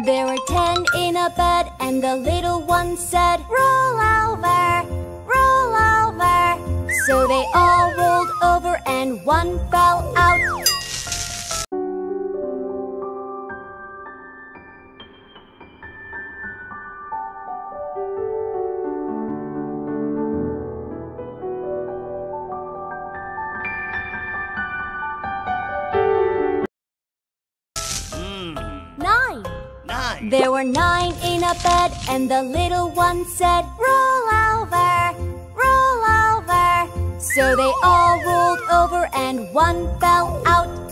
There were ten in a bed, and the little one said, Roll over, roll over. So they all rolled over, and one fell out. Nine. There were nine in a bed, and the little one said, Roll over, roll over. So they all rolled over, and one fell out.